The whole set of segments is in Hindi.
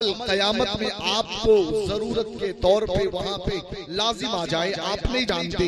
कयामत में आपको ज़रूरत के तौर पे वहाँ पे लाजिम आ जाए, आप नहीं जानते।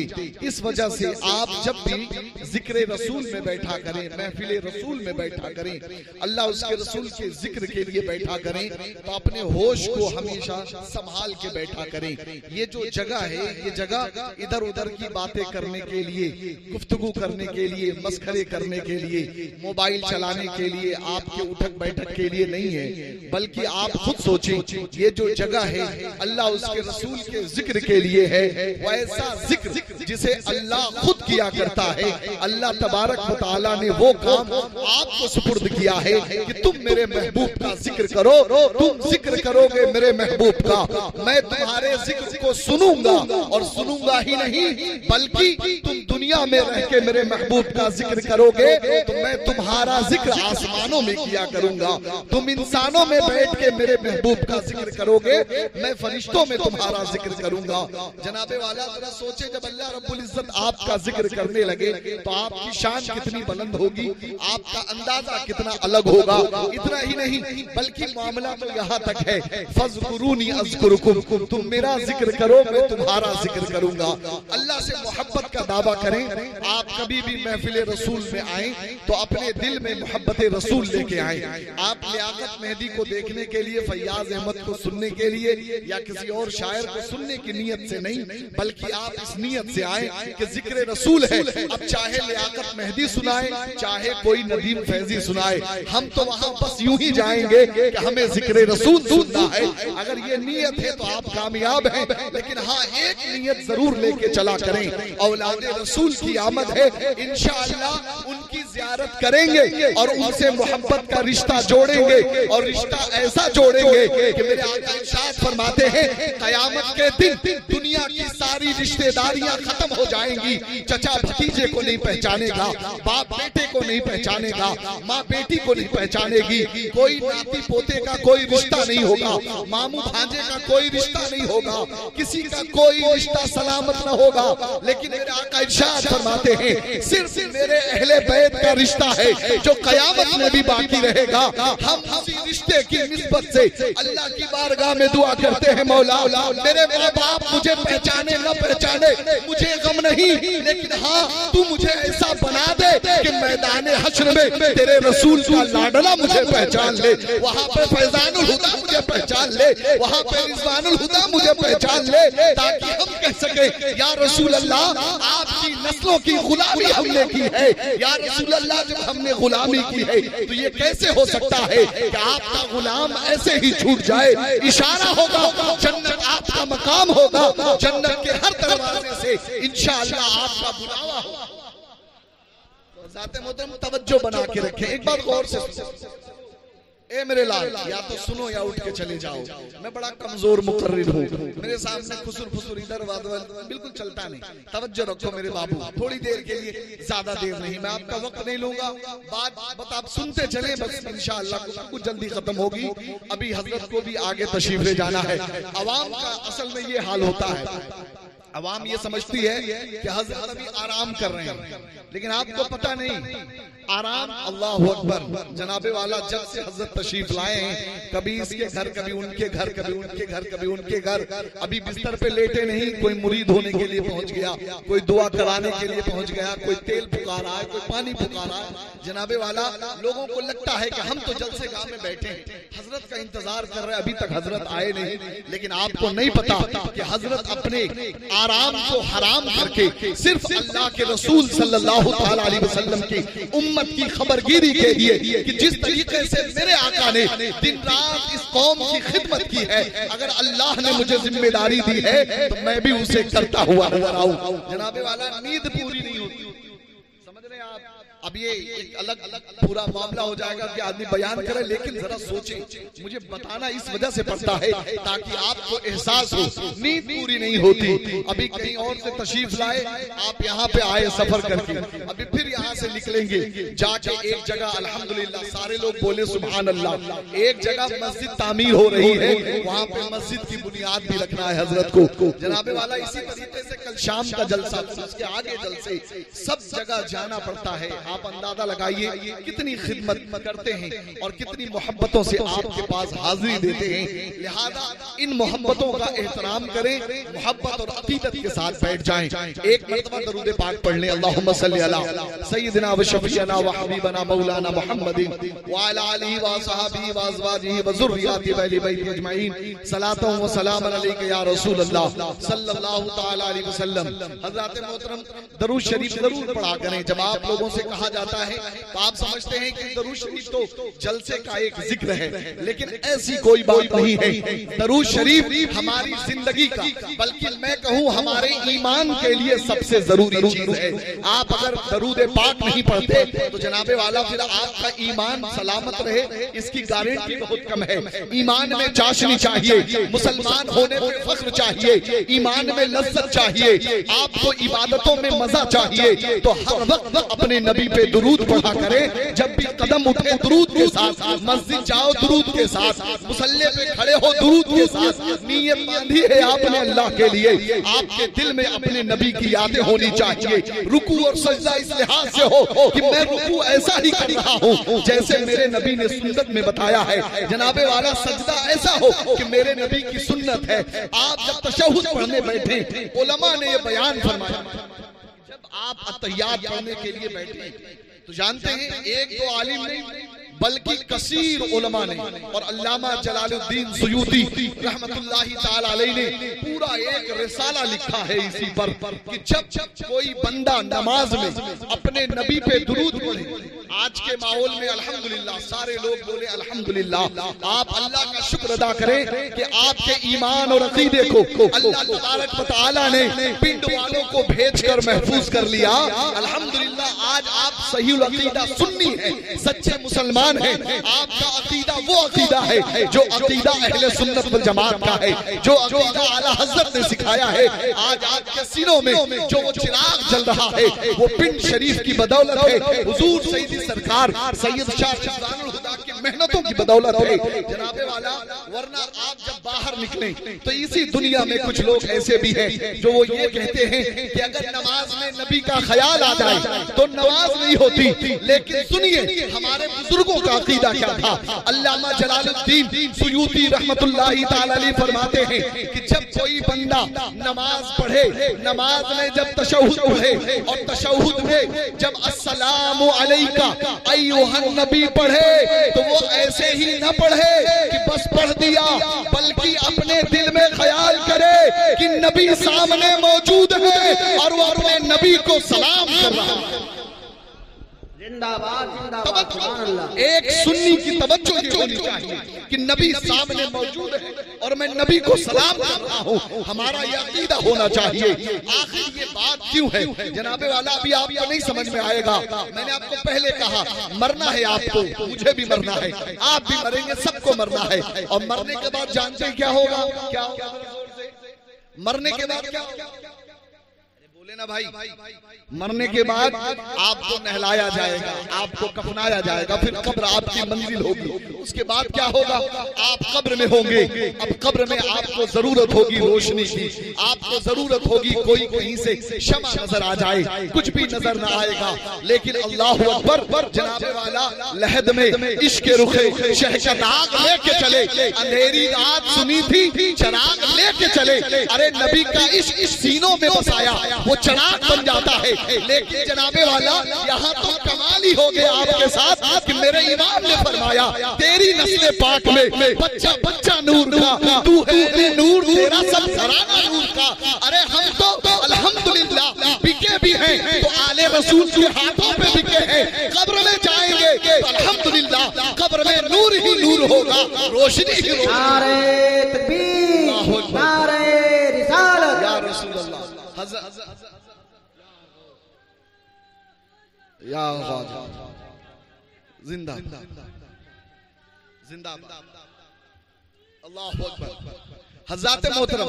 इस वजह से आप जब भी ज़िक्र रसूल में बैठा करें, महफिल रसूल में बैठा करें, अल्लाह उसके रसूल के ज़िक्र के लिए बैठा करें तो अपने होश को हमेशा संभाल के बैठा करें। ये जो जगह है, ये जगह इधर उधर की बातें करने के लिए, गुफ्तगु करने के लिए, मस्खरे करने के लिए, मोबाइल चलाने के लिए, आपके उठक बैठक के लिए नहीं है, बल्कि आप खुद सोचें, ये जो जगह है, अल्लाह उसके रसूल के ज़िक्र के लिए है वैसा ज़िक्र जिसे अल्लाह खुद किया करता है। अल्लाह तबारक ताला ने वो काम आपको सुपुर्द किया है कि तुम मेरे महबूब का ज़िक्र करो, तुम ज़िक्र करोगे मेरे महबूब का। मैं तुम्हारे ज़िक्र को सुनूँगा और सुनूँगा ही नहीं, बल्कि तुम दुनिया में रह के मेरे महबूब का ज़िक्र करोगे तो मैं तुम्हारा ज़िक्र आसमानों में किया करूँगा। तुम इंसानों में बैठ के मेरे महबूब का ज़िक्र करोगे, मैं फरिश्तों में तुम्हारा ज़िक्र करूँगा। जनाबे वाला, जरा सोचे जब अल्लाह रब्बुल इज़्ज़त आपका ज़िक्र करने लगे तो आपकी शान कितनी बुलंद होगी, आपका अंदाज़ा कितना अलग होगा। इतना ही नहीं, बल्कि मामला तो यहाँ तक है। फजकुरूनी अजकुरुकुम, तुम मेरा ज़िक्र करो, मैं तुम्हारा ज़िक्र करूँगा। अल्लाह से मोहब्बत का दावा करें, आप कभी भी महफिल रसूल में आए तो अपने दिल में मोहब्बत रसूल लेके आए। आप लियाकत मेहदी को देखने के लिए फैयाज अहमद को सुनने के लिए या किसी और शायर को सुनने की नीयत से नहीं, बल्कि आप इस नीयत से आए कि ज़िक्र रसूल है। अब चाहे लियाकत मेहदी सुनाए, चाहे कोई नदीम फैजी सुनाए, हम तो वहाँ बस यूँ ही जाएँगे कि हमें ज़िक्र रसूल सुनना है। अगर ये नीयत है तो आप कामयाब हैं, लेकिन हाँ एक नीयत ज़रूर लेके चला करें। औलाद रसूल की आमद है। इंशाअल्लाह उनकी जियारत करेंगे और उनसे मोहब्बत का रिश्ता जोड़ेंगे और रिश्ता ऐसा जोड़ेंगे कि मेरे फरमाते हैं, कयामत के दिन दुनिया की सारी रिश्तेदारियाँ खत्म हो जाएँगी। चचा भतीजे को नहीं पहचानेगा, बाप बेटे को नहीं पहचानेगा, माँ बेटी को नहीं पहचानेगी। कोई नाती पोते का कोई रिश्ता नहीं होगा, मामू भांजे का कोई रिश्ता नहीं होगा, किसी का कोई रिश्ता सलामत न होगा। लेकिन मेरे आका फरमाते हैं, सिर्फ़ मेरे अहले बैत का रिश्ता है जो कयामत में भी बाकी रहेगा। हम उसी रिश्ते की निस्बत से अल्लाह की बारगाह में दुआ करते हैं मौला। मेरे माँ बाप मुझे पहचाने न पहचाने मुझे गम नहीं लेकिन हाँ तू मुझे ऐसा बना दे कि मैदान हश्र में तेरे रसूल का लाडला मुझे पहचान ले। वहाँ पे फैजानुल हुदा मुझे पहचान ले। वहाँ पे रिजवानुल हुदा मुझे पहचान ले ताकि हम कह सके या रसूल अल्लाह आपकी नस्लों की गुलामी हमने की है। या रसूल अल्लाह जब हमने गुलामी की है तो ये कैसे हो सकता है कि आपका गुलाम ऐसे ही छूट जाए? इशारा होगा, जन्नत आपका मकाम होगा, जन्नत के हर दरवाजे से इंशाअल्लाह आपका बुलावा होगा। जाते मोहतरम तवज्जो बना के रखें। एक बार गौर से ए मेरे लाल, या तो सुनो या उठ के चले जाओ। मैं बड़ा कमज़ोर मुकर्रिर हूँ। मेरे सामने खुसुर फुसुर इधर वाद बिल्कुल चलता नहीं। तवज्जो रखो मेरे बाबू। थोड़ी देर के लिए ज़्यादा देर नहीं। मैं आपका वक्त नहीं लूँगा। बात बात आप सुनते चले, बस इंशाअल्लाह कुछ जल्दी खत्म होगी। अभी हज़रत को भी आगे तशरीफ़ ले जाना है। अवाम का असल में ये हाल होता है। अवाम ये समझती है कि हज़रत अभी आराम कर रहे हैं। लेकिन आपको पता नहीं आराम अल्लाह अकबर। जनाबे वाला जब से हज़रत तशरीफ़ लाए। हैं कभी इसके घर कभी उनके घर कभी उनके घर कभी उनके घर अभी बिस्तर पे लेटे नहीं कोई मुरीद होने के लिए पहुँच गया कोई दुआ कराने के लिए पहुँच गया कोई तेल फुका रहा है कोई पानी फुका रहा है जनाबे वाला लोगों को लगता है कि हम तो जल से गाँव में बैठे हैं। हज़रत का इंतज़ार कर रहे हैं अभी तक हज़रत आए नहीं लेकिन आपको नहीं पता कि हज़रत अपने आराम को हराम करके सिर्फ़ अल्लाह के रसूल सल्लल्लाहु अलैहि वसल्लम की उम्मत की खबरगिरी के लिए कि जिस तरीके से मेरे आका ने दिन रात इस कौम की खिदमत की है अगर अल्लाह ने मुझे ज़िम्मेदारी दी है तो मैं भी उसे करता हुआ नज़र आऊँ। जनाबे वाला नींद पूरी नहीं होती। अब ये एक अलग अलग पूरा मामला हो जाएगा कि आदमी बयान करे लेकिन जरा सोचे। मुझे बताना इस वजह से पड़ता है ताकि आपको एहसास हो। नींद पूरी नहीं होती। अभी कहीं और से तशरीफ़ लाए आप यहाँ पे आए सफ़र करके। अभी फिर यहाँ से निकलेंगे। जाके एक जगह अल्हम्दुलिल्लाह सारे लोग बोले सुबहान अल्लाह एक जगह मस्जिद तामीर हो रही है वहाँ पे मस्जिद की बुनियाद भी रखना है हज़रत को। जनाबे वाला इसी तरीके से कल शाम का जलसा उसके आगे जलसे सब जगह जाना पड़ता है आप अंदाज़ा लगाइए कितनी खिदमत करते हैं और कितनी मोहब्बतों से आपके पास हाजिरी देते हैं। लिहाजा इन मोहब्बतों का एहतराम करें, मोहब्बत और अकीदत के साथ बैठ जाएँ। एक मरतबा दरूद पाक पढ़ लें। अल्लाहुम्मा सल्ली अला सय्यिदिना व शफीना व हबीबना मौलाना अल्लाह वसल्लम। हज़रत मोहतरम दरूद शरीफ ज़रूर पढ़ा करें। जब आप लोगों से कहा जाता है। तो आप समझते हैं कि दरूद शरीफ तो जलसे का एक ज़िक्र है। लेकिन ऐसी कोई बात नहीं है। दरूद शरीफ हमारी ज़िंदगी का बल्कि मैं कहूँ हमारे ईमान के लिए सबसे ज़रूरी चीज़ है। आप अगर दरूद पाक नहीं पढ़ते तो जनाबे वाला फिर आपका ईमान सलामत रहे। इसकी गारंटी बहुत कम है। ईमान में चाशनी चाहिए। मुसलमान होने में फख्र चाहिए। ईमान में लज्जत चाहिए। आपको इबादतों में मज़ा चाहिए। तो हर वक्त अपने नबी पे दुरूद पढ़ा करें, जब भी कदम उठे दुरूद के साथ, मस्जिद जाओ दुरूद के साथ, मुसल्ले पे खड़े हो दुरूद के साथ, नीयत बांधी है आपने अल्लाह के लिए। आपके दिल में अपने नबी की यादें होनी चाहिए। रुकू और सजदा इस लिहाज से हो कि मैं रुकू ऐसा ही कर रहा हूँ, जैसे मेरे नबी ने सुन्नत में बताया है। जनाबे वाला सजदा ऐसा हो कि मेरे नबी की सुन्नत है। आप जब तशहुद पढ़ने बैठे, उलमा ने ये बयान फरमाया। आप अतियात पढ़ने के लिए बैठे तो जानते हैं एक दो आलिम नहीं बल्कि कसीर उलमा ने और अल्लामा जलालुद्दीन सुयूती रहमतुल्लाही ताला अलैहि ने पूरा एक रिसाला लिखा है इसी पर कि जब जब कोई बंदा नमाज़ में अपने नबी पे दुरूद पढ़े आज के माहौल में अल्हम्दुलिल्लाह सारे लोग बोले अल्हम्दुलिल्लाह। आप अल्लाह का शुक्र अदा करें कि आपके ईमान और अकीदे को अल्लाह तबारक तआला ने पिंड वालों को भेजकर महफूज कर लिया। अल्हम्दुलिल्लाह आज आप सही अकीदा सुन्नी है सच्चे मुसलमान है। आपका अकीदा वो अकीदा है जो अकीदा अहले सुन्नत वल जमात का है जो अकीदा आला हज़रत ने सिखाया है। आज आपके सीनों में जो वो चिराग जल रहा है वो पिंड शरीफ की बदौलत है। हुजूर सईदी सरकार सैयद शाह मेहनतों की बदौलत है। जनाबे वाला, वरना आप जब बाहर निकले तो इसी दुनिया में कुछ लोग ऐसे भी हैं जो वो ये कहते हैं कि अगर नमाज़ में नबी का ख्याल आ जाए तो नमाज़ नहीं होती। लेकिन सुनिए, हमारे बुज़ुर्गों का अकीदा क्या था? अल्लामा जलालुद्दीन सुयूती रहमतुल्लाहि ताला फरमाते हैं कि जब कोई बंदा नमाज़ पढ़े, नमाज़ में जब तशहुद पढ़े, और तशहुद में जब अस्सलामु अलैका, अय्युहन नबी पढ़े तो वो ऐसे ही न पढ़े कि बस पढ़ दिया, बल्कि अपने दिल में ख्याल करे कि नबी सामने मौजूद है और वो अपने नबी को सलाम कर रहा है जिंदाबाद जिंदाबाद सुभान अल्लाह एक सुन्नी की तवज्जो ये होनी चाहिए कि नबी सामने मौजूद है और मैं नबी को सलाम कर रहा हूँ। हमारा ये अकीदा होना चाहिए। आखिर ये बात क्यों है? जनाबे वाला अभी आपको नहीं समझ में आएगा। मैंने आपको पहले कहा मरना है आपको मुझे भी मरना है। आप भी मरेंगे सबको मरना है। और मरने के बाद जानते क्या होगा? क्या मरने के बाद क्या ना भाई। मरने के बाद आपको नहलाया जाएगा आपको कफनाया जाएगा फिर कब्र आपकी मंजिल होगी। उसके बाद क्या होगा? आप कब्र में होंगे। अब कब्र में आपको ज़रूरत होगी रोशनी की। आपको ज़रूरत होगी कोई कहीं से क्षमा नज़र आ जाए। कुछ भी नज़र न आएगा। लेकिन अल्लाह अकबर जनाबे वाला लहद में इश्क रुखे शहशदाग लेके चले। अंधेरी रात सुनी थी चराग लेके चले। अरे नबी का इश्क इस सीनों में बसाया। वो चराग बन जाता है। लेकिन जनाबे वाला यहाँ तो कमाल ही हो गया आपके साथ कि मेरे इमाम ने फरमाया तेरी नस्ल पाक में बच्चा बच्चा नूर का तू है नूर तेरा सब घराना नूर का। अरे हम तो अल्हम्दुलिल्लाह बिके भी हैं तो आले रसूल के हाथों पे बिके हैं। कब्र में जाएँगे तो अल्हम्दुलिल्लाह कब्र में नूर ही नूर होगा रोशनी ही नारे तकबीर नारे रिसालत। या रसूल अल्लाह हज़रत या ख्वाजा ज़िंदा ज़िंदा अल्लाह अकबर हज़रत मोहतरम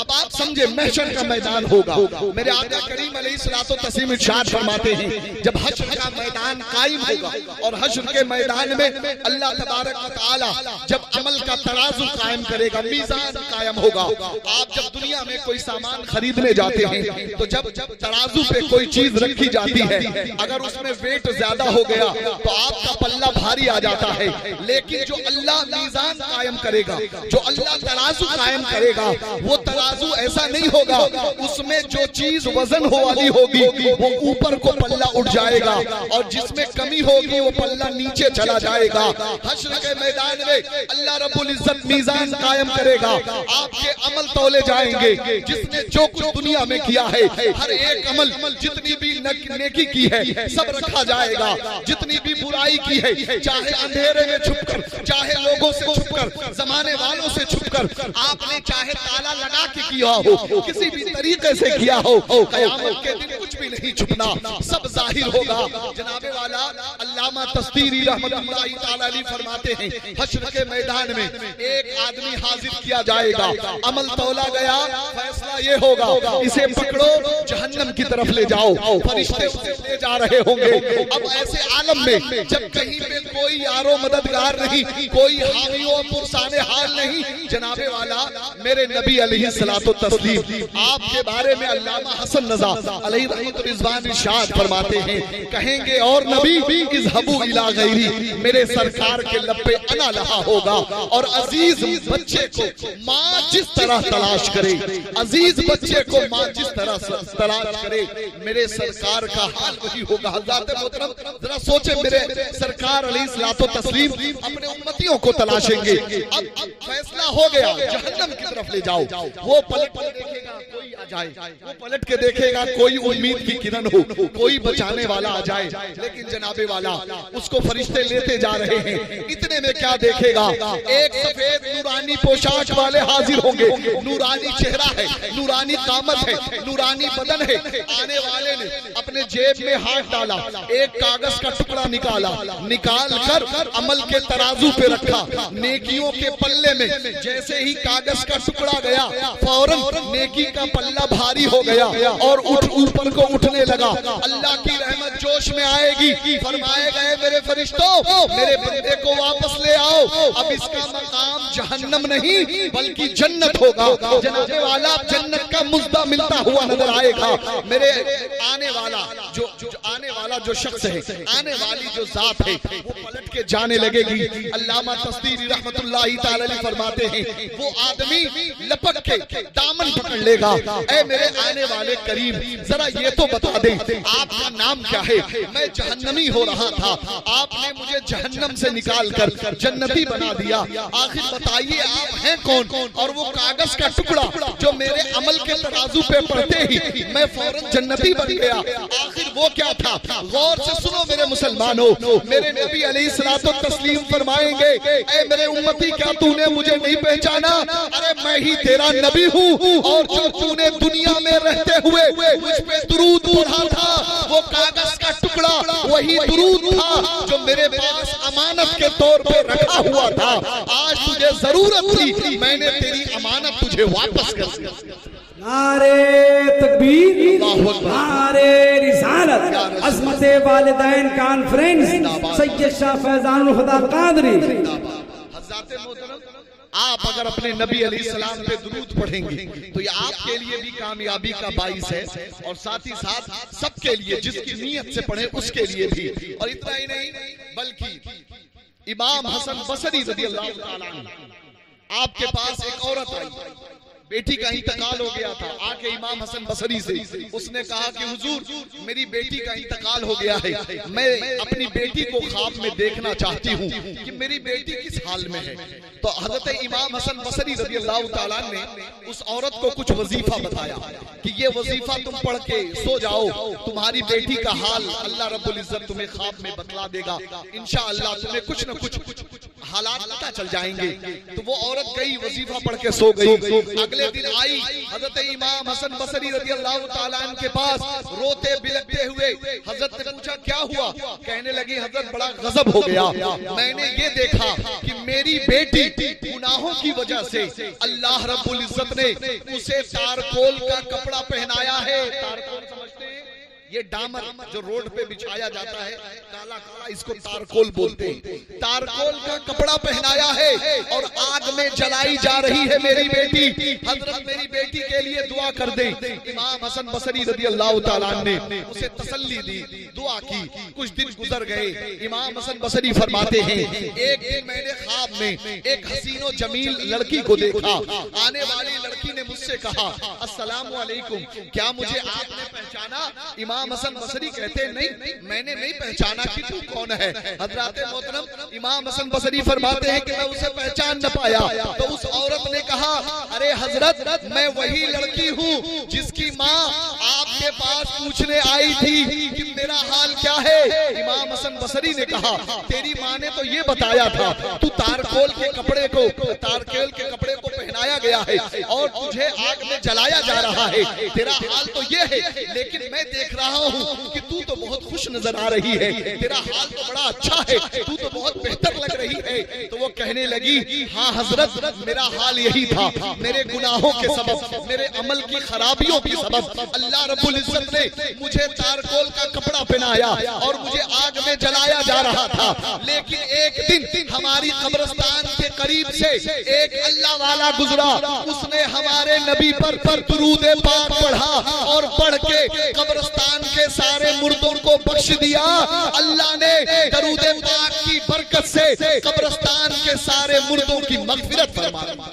अब आप समझे महशर का मैदान होगा। मेरे आका करीम अलैहिस्सलातो तस्लीम इरशाद फरमाते हैं जब हश्र का मैदान कायम होगा और हश्र के मैदान में अल्लाह तबारक व तआला जब अमल का तराजू कायम करेगा मीजान कायम होगा। आप जब दुनिया में कोई सामान खरीदने जाते हैं तो जब जब तराजू पे कोई चीज़ रखी जाती है अगर उसमें वेट ज़्यादा हो गया तो आपका पल्ला भारी आ जाता है। लेकिन जो अल्लाह मीजान कायम करेगा जो अल्लाह तराजू कायम करेगा, वो तराजू ऐसा नहीं होगा, उसमें जो चीज़ वज़न हो वाली होगी, वो ऊपर को पल्ला उठ जाएगा, और जिसमें कमी होगी, वो पल्ला नीचे चला जाएगा। हश्र के मैदान में अल्लाह रब्बुल इज़्ज़त मीजान कायम करेगा। आपके अमल तोले जाएँगे, जिसने जो कुछ दुनिया में किया है, हर एक अमल जितनी भी नेकी की है, सब रखा जाएगा। जितनी भी बुराई की है, चाहे अंधेरे में छुपकर, चाहे लोगों से छुपकर, जमाने वालों से छुपकर, आपने चाहे ताला लगा के किया हो किसी भी तरीके से किया हो कयामत के दिन कुछ भी नहीं छुपना सब ज़ाहिर होगा। जनाबे वाला अल्लामा तस्दीरी रहमतुल्लाहि ताला अलैहि फरमाते हैं हश्र के मैदान में एक आदमी हाजिर किया जाएगा। अमल तोला गया फैसला ये होगा इसे पकड़ो जहन्नम की तरफ़ ले जाओ फरिश्ते ले जा रहे होंगे। अब ऐसे आलम में जब कहीं पे कोई यारो मददगार नहीं कोई हामियों पुरसाने हाल नहीं जनाबे वाला मेरे नबी अलैहि सलातो तस्लीम, आपके बारे में अल्लामा हसन रजा अलैहि रहमत रिजवान इरशाद फरमाते हैं, कहेंगे, और नबी, इजहबू इला गैरी, मेरे सरकार के लब पे अना लहा होगा, और अज़ीज़ बच्चे को माँ जिस तरह तलाश करे, अज़ीज़ बच्चे को माँ जिस तरह तलाश करे, मेरे सरकार का हाल वही होगा, हज़रत मोहतरम, जरा सोचे मेरे सरकार अली सलातो तस्लीम अपने उम्मतियों को तलाशेंगे, अब फैसला हो गया जहन्नम की तरफ़ ले जाओ। वो पलट के देखेगा, कोई आ जाए। वो पलट के देखेगा, कोई उम्मीद की किरण हो, कोई बचाने वाला आ जाए। लेकिन जनाबे वाला, उसको फरिश्ते लेते जा रहे हैं। इतने में क्या देखेगा? एक सफ़ेद नूरानी पोशाक वाले हाजिर होंगे। नूरानी चेहरा है, नूरानी कामत है, नूरानी बदन है। आने वाले ने अपने जेब में हाथ डाला, एक कागज़ का टुकड़ा निकाला, निकाल कर अमल के तराजू पे रखा। नेकियों के पल्ले में जैसे ही कागज़ का टुकड़ा गया फ़ौरन नेकी का पल्ला भारी हो गया और उठ ऊपर को उठने लगा। अल्लाह की रहमत जोश में आएगी। फरमाए गए मेरे फरिश्तों मेरे बंदे को वापस ले आओ। अब इसका मकाम जहन्नम नहीं बल्कि जन्नत होगा। जनाबे वाला जन्नत का मुद्दा मिलता हुआ नज़र आएगा। मेरे आने वाला जो, आने वाला जो शख्स है आने वाली जो जात है वो पलट के जाने लगेगी। अल्लामा तस्दीरी रहमतुल्लाहि ताला फरमाते हैं वो आदमी लपक के दामन पकड़ लेगा। ए मेरे आने वाले करीब, जरा ये तो बता दें, आपका नाम क्या है? मैं जहन्नमी हो रहा था। आपने मुझे जहन्नम से निकाल कर जन्नती बना दिया। आखिर बताइए आप हैं कौन? और वो कागज़ का टुकड़ा जो मेरे अमल के तराजू पे पड़ते ही मैं फ़ौरन जन्नती बन गया। आखिर वो क्या था? गौर से सुनो मेरे मुसलमानों, मेरे नबी अलैहि सलातो तस्लीम फरमाएँगे, ए मेरे उम्मती, क्या तूने मुझे नहीं पहचाना? अरे मैं ही तेरा नबी हूँ, और जो तूने दुनिया में रहते हुए मुझ पे पढ़ा था, वो कागज़ का टुकड़ा, वही दुरूद था जो मेरे पास अमानत के तौर पे रखा हुआ था। आज तुझे ज़रूरत थी, मैंने तेरी अमानत तुझे वापस कर दी। नारे तकबीर नारे रिसालत अजमत वालिदैन कॉन्फ्रेंस सैयद शाह फैजान खुदा कादरी। आप अगर अपने नबी अली सलाम पे दुरूद पढ़ेंगे तो ये आपके लिए भी कामयाबी का बाइस है और साथ ही साथ सबके लिए जिसकी नीयत से पढ़े उसके लिए भी। और इतना ही नहीं बल्कि इमाम हसन बसरी रज़ी अल्लाह आपके पास एक औरत आई। बेटी का इंतकाल हो गया था। आके इमाम हसन बसरी से उसने कहा कि हुजूर मेरी बेटी का इंतकाल हो गया है मैं अपनी बेटी को ख्वाब में देखना चाहती हूँ कि मेरी बेटी किस हाल में है। तो हज़रत इमाम हसन बसरी रज़ी अल्लाह ने उस औरत को कुछ वजीफा बताया कि ये वजीफा तुम पढ़ के सो जाओ। तुम्हारी बेटी का हाल अल्लाह रब्बुल इज़्ज़त तुम्हें ख्वाब में बतला देगा। इंशाअल्लाह तुम्हें कुछ न कुछ हालात पता चल जाएँगे। तो वो औरत गई वजीफा पढ़ के सो गई। अगले दिन आई हज़रत इमाम हसन बसरी रज़ी अल्लाह तआला के पास रोते बिलखते हुए हज़रत ने पूछा क्या हुआ? कहने लगी हज़रत बड़ा गजब हो गया। मैंने ये देखा कि मेरी बेटी गुनाहों की वजह से अल्लाह रब्बुल इज़्ज़त ने उसे तारकोल का कपड़ा पहनाया है। तारकोल ये डामर जो रोड पे बिछाया जाता है काला काला इसको तारकोल बोलते हैं। तारकोल का कपड़ा पहनाया है और आग में जलाई जा रही है मेरी बेटी। हज़रत मेरी बेटी के लिए दुआ कर दे। इमाम हसन बसरी रज़ी अल्लाह तआला ने उसे तसल्ली दी दुआ की। कुछ दिन गुजर गए इमाम हसन बसरी फरमाते हैं एक दिन मैंने ख्वाब में एक हसीनो जमील लड़की को देखा। आने वाली लड़की मुझसे कहा, अस्सलाम वालेकुम क्या मुझे आपने पहचाना? इमाम हसन बसरी कहते नहीं, मैंने नहीं पहचाना कि तू कौन है। हज़रत मोहतरम, इमाम हसन बसरी फरमाते हैं कि मैं उसे पहचान न पाया। तो उस औरत ने कहा, अरे हज़रत, मैं वही लड़की हूँ जिसकी माँ आपके पास पूछने आई थी कि मेरा हाल क्या है? इमाम हसन बसरी ने कहा, तेरी माँ ने तो ये बताया था, तू तारकोल के कपड़े को तारकोल के कपड़े को पहनाया गया है और तुझे आग में जलाया जा रहा है। तेरा हाल तो ये है, लेकिन मैं देख रहा हूँ कि तू तो बहुत खुश नज़र आ रही है। तेरा हाल तो बड़ा अच्छा है, तू तो बहुत बेहतर लग रही है। तो वो कहने लगी हाँ हज़रत, मेरा हाल यही था, मेरे गुनाहों के सबब, मेरे अमल की खराबियों के सबब। अल्लाह रब्बुल इज़्ज़त ने मुझे तारकोल का कपड़ा पहनाया और मुझे आग में जलाया जा रहा था। लेकिन एक दिन हमारी कब्रस्तान के करीब से एक अल्लाह वाला गुजरा। उसने हमारे नबी पर पर दुरूद पाक पढ़ा और पढ़ के कब्रस्तान के सारे मुर्दों को बख्श दिया। अल्लाह ने दरूद पाक की बरकत से कब्रस्तान के सारे मुर्दों की मगफिरत फरमा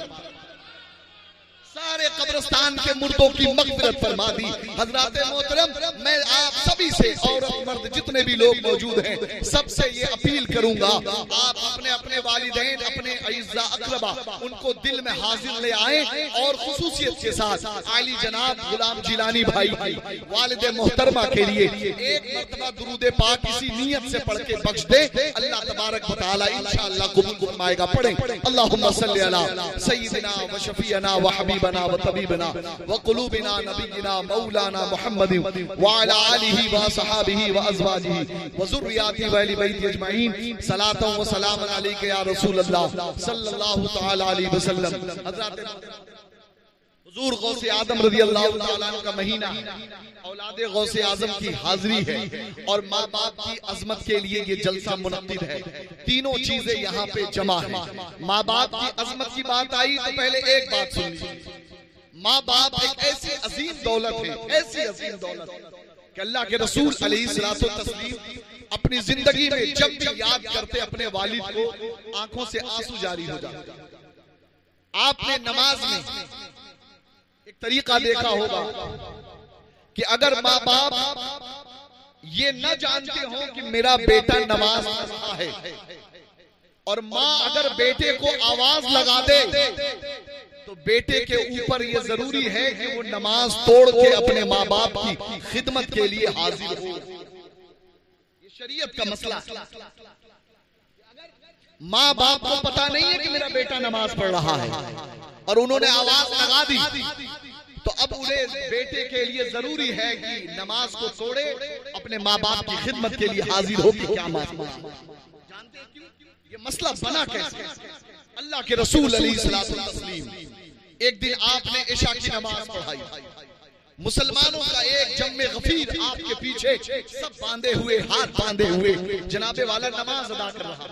सारे कब्रस्तान के मुर्दों की मगफिरत फरमा दी। हज़रत मोहतरम, मैं आप सभी से औरत मर्द जितने भी लोग मौजूद हैं, सबसे ये अपील करूँगा, आप अपने अपने वालिदैन, अपने अइजा अकरबा, उनको दिल में हाजिर ले आए और खसूसियत के साथ, आली जनाब गुलाम जिलानी भाई, वालिद मोहतरमा के लिए एक मरतबा दुरूद पाक इसी नियत से पढ़ के बख्श दे। अल्लाह तबारक व तआला इंशाअल्लाह कबूल फरमाएगा, पढ़ें। अल्लाहुम्मा सल्ली अला सय्यिदिना व शफीना व हबीबना व अला आलिहि व सहाबिहि व अज़वाजिहि व ज़ुर्रियातिहि व अहली बैति अजमईन सलातु व सलाम अलैका या रसूल अल्लाह सल्लल्लाहु तआला अलैहि वसल्लम हज़रत हुजूर गौसे आदम रज़ी अल्लाह का महीना औलाद गौसे आज़म की हाजिरी है और माँ बाप की अजमत के लिए ये जलसा मुनक्किद है तीनों चीज़ें यहाँ पे जमा है माँ बाप की अजमत की बात आई तो पहले एक बात सुन लीजिए माँ बाप एक ऐसी अजीम दौलत है। ऐसी अजीम दौलत कि अल्लाह के रसूल तस्लीम अपनी ज़िंदगी में जब भी याद करते अपने वालिद को आँखों से आँसू जारी हो जाते आपने नमाज़ में एक तरीका देखा होगा कि अगर माँ बाप ये न जानते हो कि मेरा बेटा नमाज़ है। और माँ अगर बेटे को आवाज़ लगा दे तो बेटे के ऊपर ये ज़रूरी है कि वो नमाज़ तोड़ के अपने माँ बाप की खिदमत के लिए हाजिर हो। ये शरीयत का मसला। माँ बाप को पता नहीं है कि मेरा बेटा नमाज़ पढ़ रहा है और उन्होंने आवाज़ लगा दी। तो अब उन्हें बेटे के लिए ज़रूरी है कि नमाज़ को छोड़े अपने माँ बाप की खिदमत के लिए हाजिर हो कि क्या ये मसला बना कैसे? अल्लाह के रसूल एक दिन आपने ईशा की नमाज़ पढ़ाई। मुसलमानों का एक जम्मे गफीर आपके पीछे सब बांधे हुए, हाथ बांधे हुए, जनाबे वाला नमाज़ अदा कर रहा।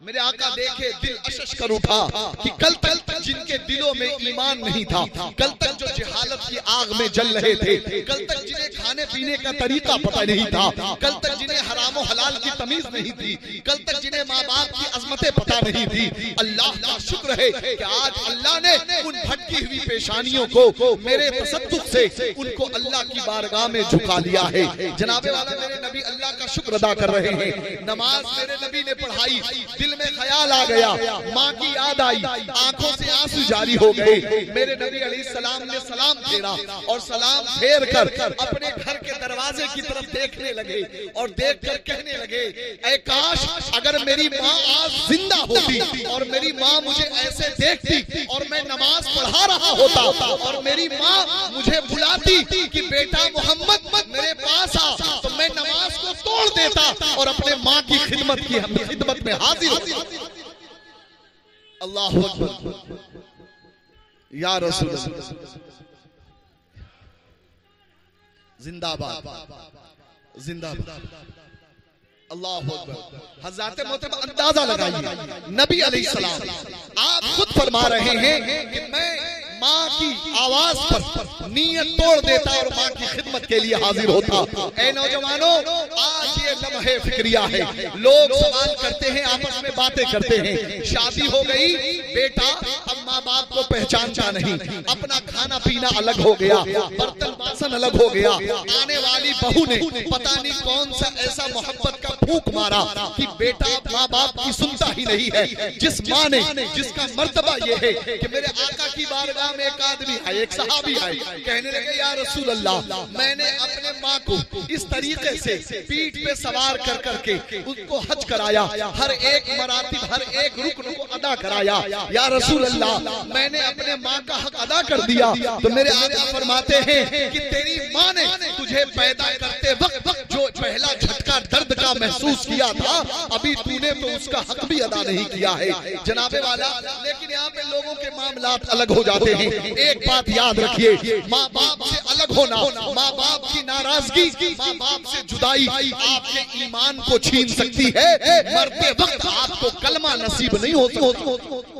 मेरे आका देखे दिल अशश कर उठा कि कल तक जिनके दिलों में ईमान नहीं था कल तक जो जहालत की आग में जल रहे थे कल तक जिन्हें खाने पीने का तरीका पता नहीं था कल तक जिन्हें हराम हलाल की तमीज नहीं थी कल तक जिन्हें माँ बाप की अजमतें पता नहीं थी। अल्लाह का शुक्र है कि आज अल्लाह ने उन भटकी हुई पेशानियों को मेरे से उनको अल्लाह की बारगाह में झुका लिया है। जनाबे वाला मेरे नबी अल्लाह का शुक्र अदा कर रहे हैं। नमाज़ मेरे नबी ने पढ़ाई दिल में ख्याल आ गया। माँ की याद आई। आँखों से आँसू जारी हो गए। मेरे नबी अली सलाम ने सलाम फेरा और सलाम फेर कर अपने घर के दरवाजे की तरफ़ देखने लगे और देख कर कहने लगे काश अगर मेरी माँ आज ज़िंदा होती और मेरी माँ मुझे ऐसे देखती और मैं नमाज़ पढ़ा रहा होता और मेरी माँ मुझे बुलाती कि बेटा मोहम्मद मेरे पास आ तो मैं नमाज़ को तोड़ देता और अपने माँ की खिदमत की हम खिदमत में हाजिर अल्लाह अकबर। या रसूल जिंदाबाद। जिंदाबाद। अल्लाह हज़रत मोहतरम, अंदाज़ा लगाइए। नबी सलाम, आप खुद फरमा रहे हैं कि मैं माँ की आवाज़ पर नीयत तोड़ देता और माँ की खिदमत के लिए हाजिर होता। ए नौजवानों, आज ये लम्हे फिक्रिया है। लोग सवाल करते हैं, आपस में बातें करते हैं। शादी हो गई, बेटा, अब माँ बाप को पहचानता नहीं। अपना खाना पीना अलग हो गया, बर्तन बासन अलग हो गया। आने वाली बहू ने पता नहीं कौन सा ऐसा मोहब्बत का फूक मारा कि बेटा माँ बाप की सुनता ही नहीं है। जिस माँ ने, जिसका मर्तबा ये है कि मेरे आका की बारगाह में एक आदमी आए एक सहाबी आए कहने लगे, या रसूल अल्लाह मैंने अपने माँ को इस तरीके से पीठ पे सवार कर करके उसको हज कराया। हर एक मरातिब हर एक रुकन को अदा कराया। या रसूल अल्लाह मैंने अपने माँ का हक अदा कर दिया। तो मेरे आका फरमाते हैं कि तेरी माँ ने तुझे पैदा करते वक्त जो पहला झटका दर्द का महसूस किया था, अभी तूने तो उसका हक भी अदा नहीं किया है। जनाबे वाला, लेकिन यहाँ पे लोगों के मामला अलग हो जाते हैं। एक बात याद रखिए, माँ बाप से अलग होना, माँ बाप की नाराज़गी, माँ बाप से जुदाई आपके ईमान को छीन सकती है। मरते वक्त आपको कलमा नसीब नहीं होती।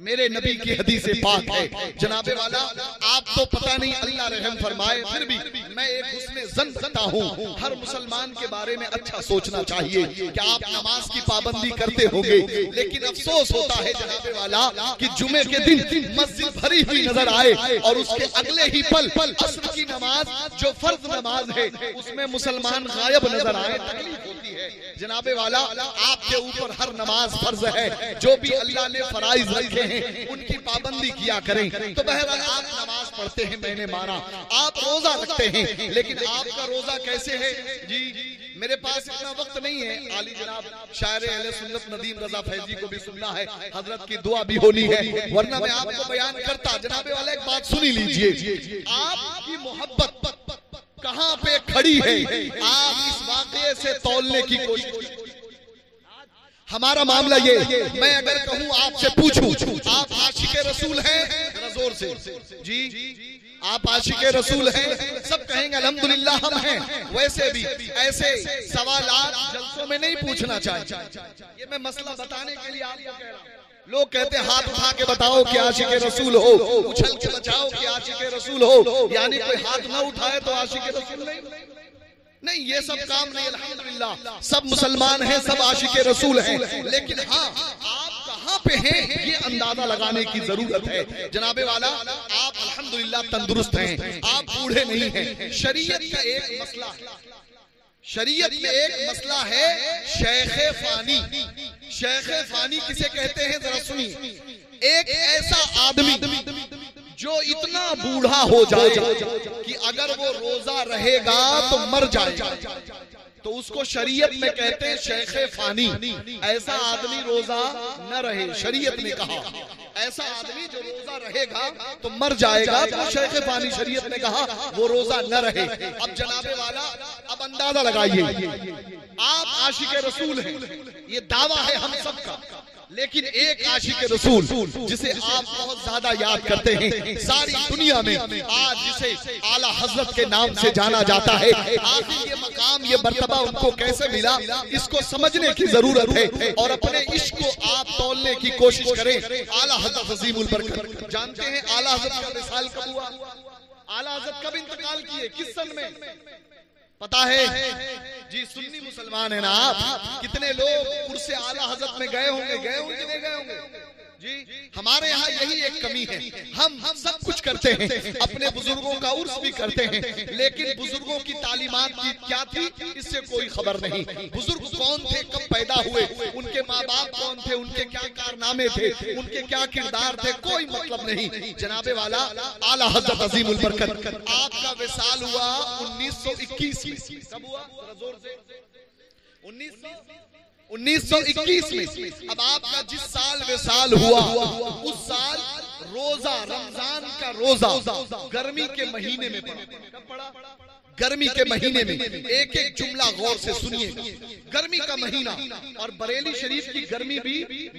मेरे नबी की हदी हदीस पाक है जनाबे वाला आप तो पता नहीं अल्लाह रहम फरमाए फिर भी मैं एक उसमें जन सकता हूँ। हर मुसलमान के बारे में अच्छा सोचना चाहिए कि आप नमाज़ की पाबंदी करते होंगे। लेकिन अफसोस होता है जनाबे वाला कि जुमे के दिन मस्जिद भरी हुई नज़र आए और उसके अगले ही पल पल असर की नमाज़ जो फ़र्ज़ नमाज़ है उसमें मुसलमान गायब नज़र आए। तकलीफ़ होती है। जनाबे वाला आपके ऊपर हर नमाज़ फ़र्ज़ है। जो भी अल्लाह ने फराइज रखे हैं उनकी पाबंदी किया करें तो बहरहाल आप नमाज़ पढ़ते हैं मैंने माना। आप रोजा रखते हैं लेकिन आपका रोजा कैसे है? जी मेरे पास इतना वक्त नहीं है। आली जनाब शायर अहले सुन्नत नदीम रजा फैजी को भी सुनना है। हज़रत की दुआ भी होनी है। वरना मैं आपको बयान करता जनाबे वाला एक बात सुनी लीजिए। आपकी मोहब्बत कहाँ पे खड़ी है? आप इस वाकये से तोलने की कोशिश हमारा मामला ये, मैं अगर कहूँ आपसे पूछूँ, आप आशिक रसूल हैं? ज़ोर से। जी, आप आशिक रसूल हैं? सब कहेंगे, अल्हम्दुलिल्लाह, हम हैं। वैसे भी, ऐसे सवाल जलसों में नहीं पूछना चाहिए। ये मैं मसला बताने के लिए आपको कह रहा हूँ। लोग कहते हैं, हाथ उठा के बताओ कि आशिक रसूल हो, उछल के बचाओ कि आशिक रसूल हो। यानी कोई हाथ ना उठाए तो आशिक रसूल नहीं। नहीं ये सब काम नहीं अल्हम्दुलिल्लाह। सब मुसलमान हैं सब आशिक रसूल हैं। लेकिन हाँ आप कहाँ पे हैं? ये अंदाज़ा लगाने की ज़रूरत है। जनाबे वाला आप अल्हम्दुलिल्लाह तंदुरुस्त हैं। आप बूढ़े नहीं हैं। शरीयत का एक मसला। शरीयत में एक मसला है शेख फानी। शेख फानी किसे कहते हैं? जरा सुनिए। एक ऐसा आदमी जो इतना बूढ़ा हो जाए कि अगर वो रोजा रहेगा तो मर जाएगा। तो उसको शरीयत में कहते हैं शेख फानी। ऐसा आदमी रोजा न रहे शरीयत ने कहा। ऐसा आदमी जो रोजा रहेगा तो मर जाएगा तो शेख फानी शरीयत ने कहा वो रोजा न रहे। अब जनाबे वाला अब अंदाज़ा लगाइए। आप आशिक रसूल हैं ये दावा है हम सबका। लेकिन एक आशिक रसूल जिसे आप बहुत ज़्यादा याद करते हैं। सारी दुनिया में आज जिसे आला हज़रत के नाम से जाना जाता है। आखिर ये मकाम ये मर्तबा उनको कैसे मिला इसको समझने की ज़रूरत है और अपने इश्क को आप तोलने की कोशिश करें। आला हज़रत बरकत। जानते हैं आला हज़रत का मिसाल कब हुआ? आला हज़रत कब इंतकाल किए? किस सन में? पता है? जी, सुन्नी मुसलमान है ना आप। कितने लोग कुर्से आला हज़रत में गए होंगे गए होंगे गए होंगे? जी हमारे यहाँ यही एक कमी है। हम हम सब कुछ करते हैं। अपने बुज़ुर्गों का उर्स भी करते हैं। लेकिन बुज़ुर्गों की तालीमात की क्या थी इससे कोई खबर नहीं। बुज़ुर्ग कौन थे कब पैदा हुए उनके माँ बाप कौन थे उनके क्या कारनामे थे उनके क्या किरदार थे कोई मतलब नहीं। जनाबे वाला आला हज़रत अजीम बरकत। आपका विसाल हुआ 1921 में। कब हुआ? जरा से। 1921 में अब आपका जिस साल विसाल हुआ, उस साल रोजा, रमज़ान का रोजा गर्मी के महीने में गर्मी के महीने में। एक एक जुमला गौर से सुनिए। गर्मी का महीना और बरेली शरीफ की गर्मी भी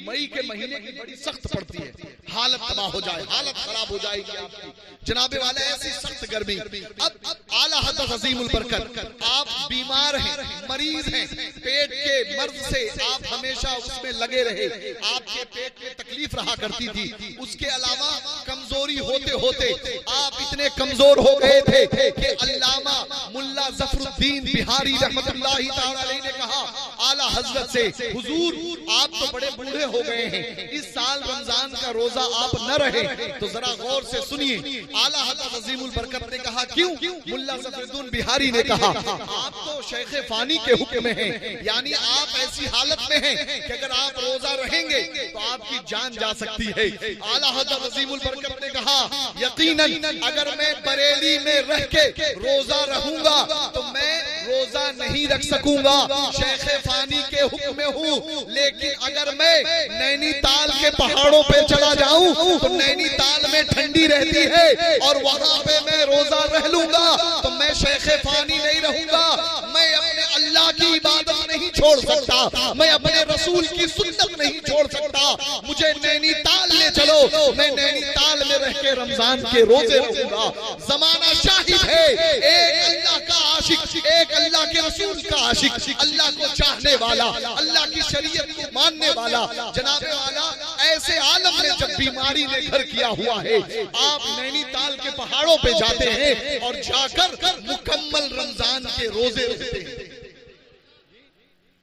मई के महीने की बड़ी सख्त पड़ती है। हालत तबाह हो जाए, हालत खराब हो जाएगी आपकी। जनाबे वाले, ऐसी सख्त गर्मी। अब आला हज़रत अजीम बरकत, आप बीमार हैं, मरीज़ हैं, पेट के मर्ज से आप हमेशा उसमें लगे रहे। आपके पेट में तकलीफ़ रहा करती थी। उसके अलावा कमज़ोरी होते होते आप इतने कमज़ोर हो गए थे कि अल्लामा मुल्ला जफरुद्दीन बिहारी रहमतुल्लाहि ताला अलैहि ने कहा आला हज़रत से हुजूर आप तो बड़े बूढ़े हो गए हैं। इस साल रमज़ान का रोजा आप न रहे तो जरा गौर से सुनिए। आला हज़रत अजीमुल बरकत ने कहा क्यों? मुल्ला जफरुद्दीन बिहारी ने कहा आप तो शेख फानी के हुक्म में हैं यानी आप ऐसी हालत में हैं कि अगर आप रोजा रहेंगे तो आपकी जान जा सकती है। आला हज़रत अजीमुल बरकत ने कहा, यकीनन, अगर मैं बरेली में रह के रोजा रहूँगा तो मैं रोजा नहीं रख सकूँगा। शेख फानी के हुक्म में हूँ, लेकिन अगर मैं नैनीताल के पहाड़ों पे चला जाऊँ तो नैनीताल में ठंडी रहती है, और वहाँ पे मैं रोजा रह लूँगा तो मैं शेख फानी नहीं रहूँगा। मैं अल्लाह की इबादत नहीं छोड़ सकता। मैं अपने रसूल की सुन्नत नहीं छोड़ सकता। मुझे नैनीताल ले चलो। मैं नैनीताल में रह के रमज़ान के रोज़े रखूँगा। जमाना शाहिद है। एक अल्लाह का आशिक, एक अल्लाह के रसूल का आशिक, अल्लाह को चाहने वाला, अल्लाह की शरीयत को मानने वाला। जनाबे वाला ऐसे आलम ने जब बीमारी ने घर किया हुआ है, आप नैनीताल के पहाड़ों पे जाते हैं और जाकर मुकम्मल रमज़ान के रोज़े रखते हैं।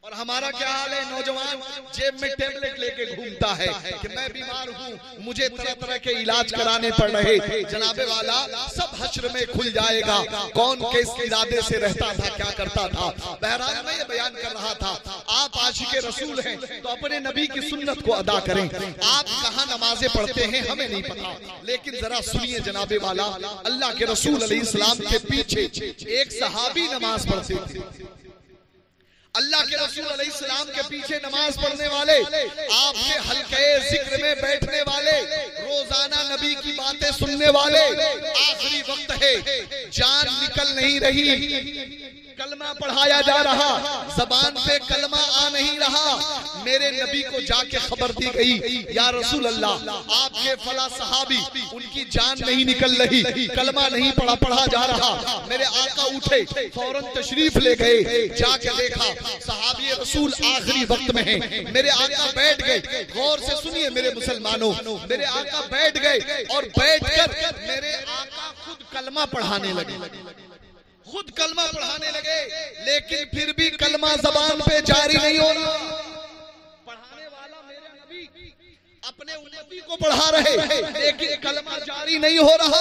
और हमारा क्या हाल है? नौजवान, जेब में टेबलेट लेके घूमता है कि मैं बीमार हूँ, मुझे तरह तरह के इलाज कराने पड़ रहे जनाबे वाला, सब हश्र में खुल जाएगा। कौन किस इरादे से रहता था, क्या करता था? बहरहाल, मैं ये बयान कर रहा था, आप आशिक रसूल हैं तो अपने नबी की सुन्नत को अदा करें। आप कहाँ नमाजें पढ़ते हैं, हमें नहीं पता। लेकिन जरा सुनिए जनाबे वाला, अल्लाह के रसूल अली इस्लाम के पीछे एक सहाबी नमाज़ पढ़ते थे। अल्लाह के रसूल सलाम के पीछे नमाज़ पढ़ने वाले आपके हल्के ज़िक्र में बैठने वाले रोज़ाना नबी की बातें सुनने वाले आखिरी वक्त है जान निकल नहीं रही। कलमा पढ़ाया जा रहा, जबान पे कलमा आ नहीं रहा। मेरे नबी को जाके खबर दी गई, या रसूल अल्लाह आपके फला सहाबी, उनकी जान नहीं निकल रही, कलमा नहीं पढ़ा पढ़ा जा रहा। मेरे आका उठे, फ़ौरन तशरीफ़ ले गए, जाके देखा, सहाबी रसूल आखिरी वक्त में है। मेरे आका बैठ गए, गौर से सुनिए मेरे मुसलमानों, मेरे आका बैठ गए और बैठ कर मेरे आका खुद कलमा पढ़ाने लगे। खुद कलमा पढ़ाने लगे लेकिन फिर भी कलमा जबान पे जारी नहीं हो रहा पढ़ाने वाला मेरे नबी अपने उम्मती को पढ़ा रहे। लेकिन कलमा जारी नहीं हो रहा।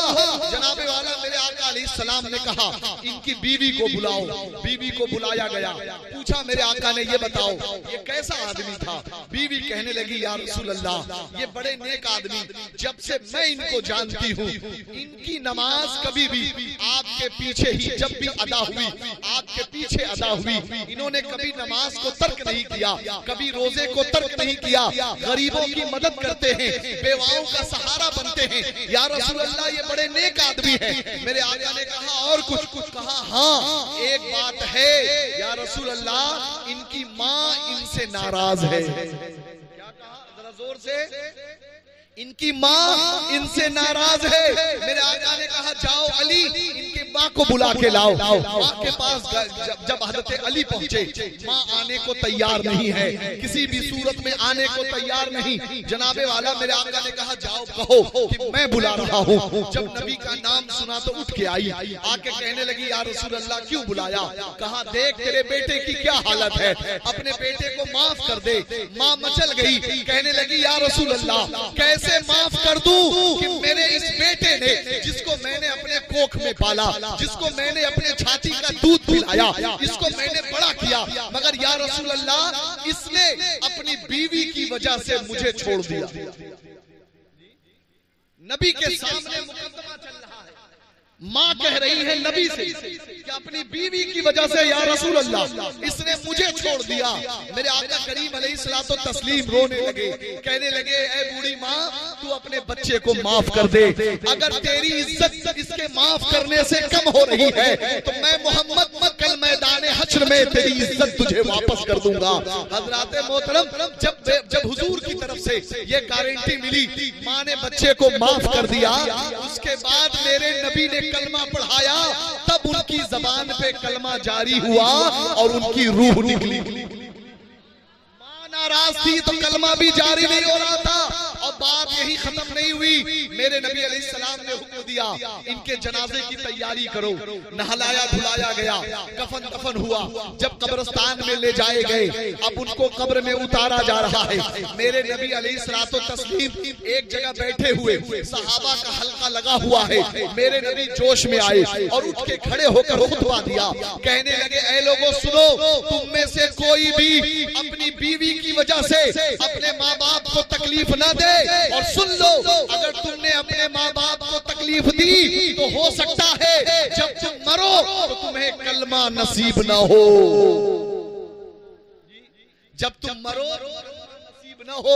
जनाबे वाला मेरे आका अली सलाम ने कहा, इनकी बीवी को बुलाओ। बीवी को बुलाया गया। पूछा, मेरे आका ने ये बताओ, ये कैसा आदमी था? बीवी कहने लगी, या रसूल अल्लाह ये बड़े नेक आदमी। जब से मैं इनको जानती हूँ, इनकी नमाज़ कभी भी आपके पीछे ही जब भी अदा हुई, आपके पीछे अदा हुई। इन्होंने कभी नमाज़ को तर्क नहीं किया, कभी रोज़े को तर्क नहीं किया। गरीबों की मदद करते हैं, बेवाओं का सहारा बनते हैं। यार रसूल अल्लाह, ये बड़े नेक आदमी है। मेरे आका ने कहा और कुछ कुछ कहा हाँ एक बात है, या रसूल अल्लाह, इनकी माँ इनसे नाराज़ है। क्या कहा? जरा ज़ोर से। इनकी माँ इनसे नाराज़ है। मेरे आका ने कहा जाओ अली इनके माँ को बुला के लाओ। माँ के पास जब, हज़रत अली पहुँचे माँ आने को तैयार नहीं है। किसी भी सूरत में आने को तैयार नहीं। जनाबे वाला मेरे आका ने कहा जाओ कहो कि मैं बुला रहा हूँ। जब नबी का नाम सुना तो उठ के आई। आके कहने लगी यार रसूल अल्लाह क्यों बुलाया? कहा देख तेरे बेटे की क्या हालत है। अपने बेटे को माफ़ कर दे। माँ मचल गई। कहने लगी यार रसूल अल्लाह कैसे माफ़ कर दूँ कि मेरे इस बेटे ने, जिसको मैंने अपने कोख में पाला, जिसको मैंने अपने छाती का दूध पिलाया, इसको मैंने बड़ा किया। मगर या रसूल अल्लाह इसने अपनी बीवी की वजह से मुझे छोड़ दिया। नबी के सामने मुकदमा चल रहा है। माँ कह रही है नबी से कि अपनी बीवी की वजह से या रसूल अल्लाह इसने मुझे छोड़ दिया। मेरे आका करीम अलैहिस्सलातो तस्लीम रोने लगे। कहने लगे। ए बूढ़ी माँ तू अपने बच्चे को माफ़ कर दे। अगर तेरी इज़्ज़त इसके माफ़ करने से कम हो रही है तो मैं मोहम्मद कल मैदान हश्र में तेरी इज़्ज़त तुझे वापस कर दूँगा। हज़रत मोहतरम जब जब हुजूर की तरफ़ से ये गारंटी मिली माँ ने बच्चे को माफ़ कर दिया। उसके बाद मेरे नबी ने कलमा पढ़ाया तब उनकी जबान पे कलमा जारी हुआ और उनकी रूह निकली। माँ नाराज़ थी तो कलमा भी जारी नहीं हो रहा था। और बात यही खत्म नहीं हुई। मेरे नबी अलैहिस्सलाम ने हुक्म दिया, इनके जनाजे की तैयारी करो। नहलाया धुलाया गया, कफन दफन हुआ। जब कब्रिस्तान में ले जाए गए, अब उनको कब्र में उतारा जा रहा है। मेरे नबी अलैहिस्सलातो तस्लीम एक जगह बैठे हुए, सहाबा का हल्का लगा हुआ है। मेरे नबी जोश में आए और उठ के खड़े होकर खुतबा दिया। कहने लगे, ऐ लोगों, सुनो, तुम में से कोई भी अपनी बीवी की वजह से अपने माँ बाप को तकलीफ़ न दे और सुन लो, अगर तुमने अपने माँ बाप को तकलीफ़ दी तो हो सकता है जब तुम मरो तो तुम्हें कलमा नसीब ना हो। जब तुम मरो न हो,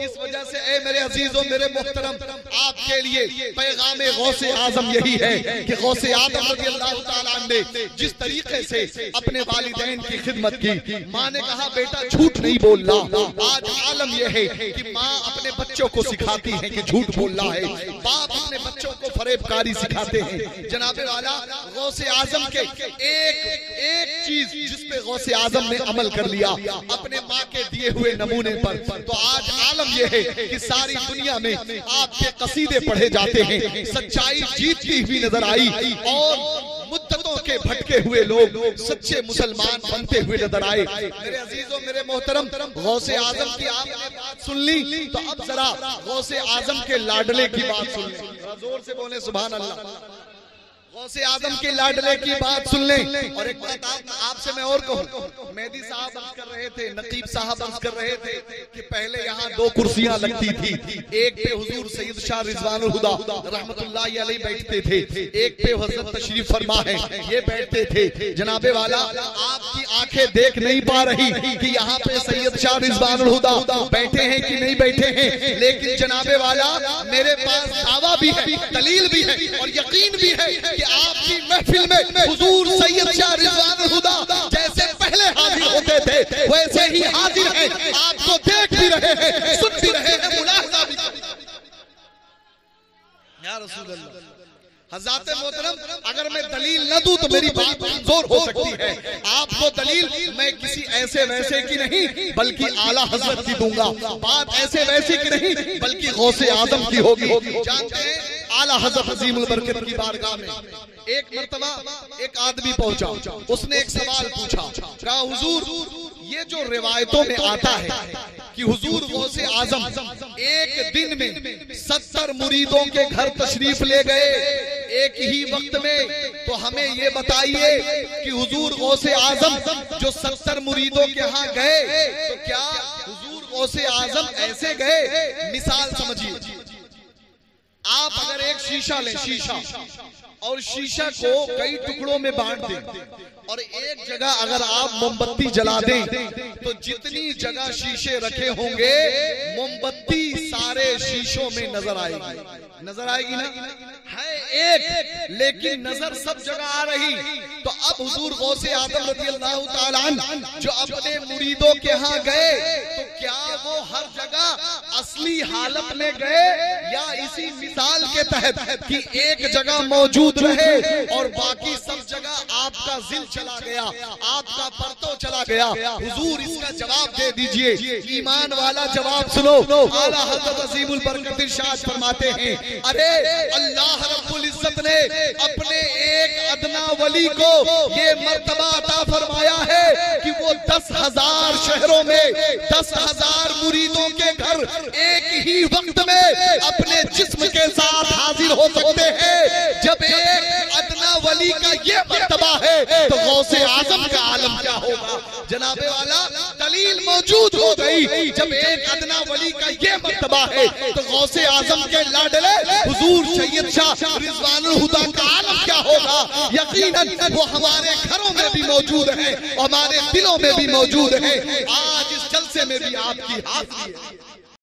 इस वजह से, ए मेरे अजीजों, मेरे मोहतरम, आपके लिए पैगाम गौसे आज़म यही है कि गौसे आज़म रज़ी अल्लाह ने जिस तरीके से अपने वालिदैन की खिदमत की, माँ ने कहा, बेटा, झूठ नहीं बोलना। आज आलम यह है कि माँ अपने बच्चों को सिखाती है कि झूठ बोलना है। बाप अपने बच्चों को फरेबकारी सिखाते हैं। जनाबे वाला, गौसे आज़म के एक एक चीज़ जिसपे गौसे आज़म ने अमल कर लिया, अपने माँ के दिए हुए नमूने पर तो आज आलम यह है कि सारी दुनिया में आपके कसीदे पढ़े जाते हैं। सच्चाई जीतती हुई नज़र आई और मुद्दतों के भटके हुए लोग सच्चे मुसलमान बनते हुए नज़र आए। मेरे अजीजों मेरे मोहतरम गौसे आज़म की आपने बात सुन ली तो अब जरा गौसे आज़म के लाडले की बात सुन ली। ज़ोर से बोले सुबह अल्लाह। गौसे आज़म के लाडले की बात सुन लें। और एक बात आप आपसे मैं और कहूँ। मेहदी साहब अर्ज़ कर रहे थे नकीब साहब अर्ज़ कर रहे थे कि पहले यहाँ दो कुर्सियाँ लगती थी। एक पे हुजूर सैयद शाह रिजवानुल हुदा रहमतुल्लाह अलैहि बैठते थे। एक पे हज़रत तशरीफ़ फरमा है। ये बैठते थे। जनाबे वाला आपकी आँखें देख नहीं पा रही कि यहाँ पे सैयद शाह रिजवान हुदा। बैठे हैं कि नहीं बैठे हैं? लेकिन जनाबे वाला मेरे पास दावा भी है दलील भी है। और यकीन भी है कि आपकी महफिल में हुजूर सैयद शाह रिजवान हुदा जैसे पहले हाजिर होते थे, वैसे ही हाजिर हैं। आपको देख भी रहे हैं, सुन भी रहे हैं, मुलाहजा भी। या रसूल अल्लाह हज़रत मोहतरम, अगर मैं दलील न दूँ तो मेरी बात कमज़ोर हो सकती है। आपको दलील मैं किसी ऐसे वैसे की नहीं, बल्कि आला हज़रत की दूँगा। बात ऐसे वैसे की नहीं, बल्कि गौसे आज़म की होगी। जानते हैं आला हज़रत अजीमुल बरकत की बारगाह में एक मर्तबा, एक आदमी पहुँचा। उसने एक सवाल पूछा, कहा, हुजूर, ये जो रिवायतों में आता है कि हुजूर गौसे आज़म, एक दिन में सत्तर मुरीदों के घर तशरीफ़ ले गए, एक ही वक्त में तो हमें ये बताइए कि हुजूर गौसे आज़म जो सत्तर मुरीदों के यहाँ गए तो क्या हुजूर गौसे आज़म ऐसे गए? मिसाल समझिए। आप अगर एक शीशा लें, शीशा। और शीशा को कई टुकड़ों में बांट दें। और एक जगह अगर आप मोमबत्ती जला दें तो जितनी जगह शीशे रखे होंगे, मोमबत्ती सारे शीशों में नज़र आएगी। नज़र आएगी ना? है एक, लेकिन नज़र सब जगह आ रही। तो अब हुजूर गौसे आदम रज़ी अल्लाह जो अपने मुरीदों के यहाँ गए तो वो हर जगह असली हालत में गए या इसी मिसाल के तहत कि एक जगह मौजूद रहे और बाकी सब जगह आपका जिल चला गया, आपका परतो चला गया। हुजूर, इसका जवाब दे दीजिए। ईमान वाला जवाब सुनो। फरमाते हैं, अरे अल्लाह रब्बुल इज़्ज़त ने अपने एक अदना वली को ये मर्तबा अता फरमाया है कि वो दस हज़ार शहरों में, दस हज़ार मुरीदों के घर एक ही वक्त में अपने जिस्म के साथ हाजिर हो सकते हैं। का ये मर्तबा है तो गौसे आज़म का आलम क्या होगा? जनाबे वाला दलील मौजूद हो गई। जब एक अदना वली का ये मर्तबा है तो गौसे आज़म के लाडले हुजूर सैयद शाह रिजवानुल हुदा का आलम क्या होगा? यकीनन वो हमारे घरों में भी मौजूद है हमारे दिलों में भी मौजूद है। आज इस जलसे में भी आपकी हाजिरी है।